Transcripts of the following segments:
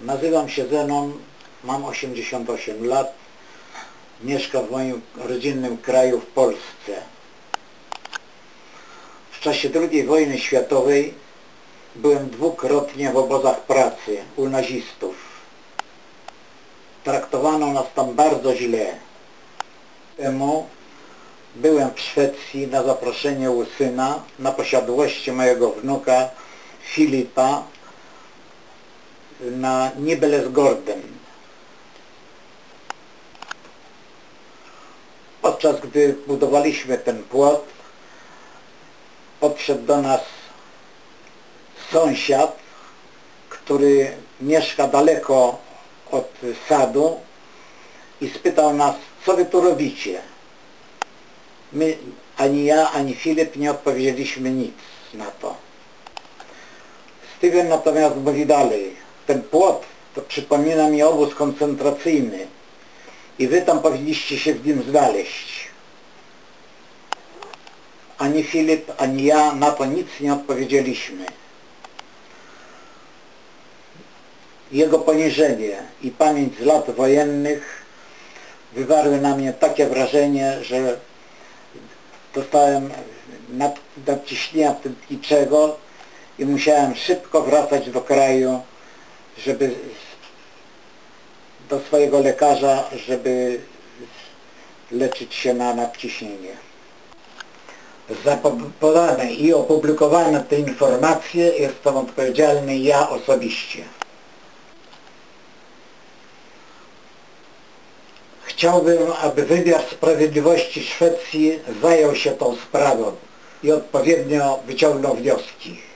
Nazywam się Zenon, mam 88 lat, mieszkam w moim rodzinnym kraju w Polsce. W czasie II wojny światowej byłem dwukrotnie w obozach pracy u nazistów. Traktowano nas tam bardzo źle. Temu byłem w Szwecji na zaproszenie u syna na posiadłości mojego wnuka Filipa na Nibelesgorden. Podczas gdy budowaliśmy ten płot, podszedł do nas sąsiad, który mieszka daleko od sadu i spytał nas, co wy tu robicie? My, ani ja, ani Filip nie odpowiedzieliśmy nic na to. Steven natomiast mówi dalej, ten płot to przypomina mi obóz koncentracyjny i wy tam powinniście się w nim znaleźć. Ani Filip, ani ja na to nic nie odpowiedzieliśmy. Jego poniżenie i pamięć z lat wojennych wywarły na mnie takie wrażenie, że dostałem nad, nadciśnienia tętniczego i musiałem szybko wracać do kraju, żeby do swojego lekarza, żeby leczyć się na nadciśnienie. Za i opublikowane te informacje jestem odpowiedzialny ja osobiście. Chciałbym, aby wymiar sprawiedliwości Szwecji zajął się tą sprawą i odpowiednio wyciągnął wnioski.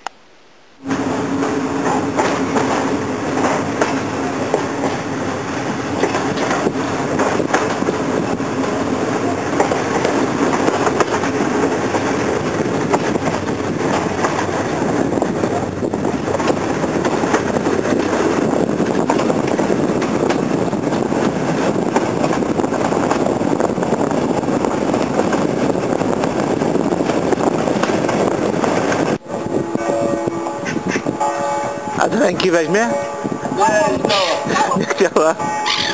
Hangi vecme? Ne lá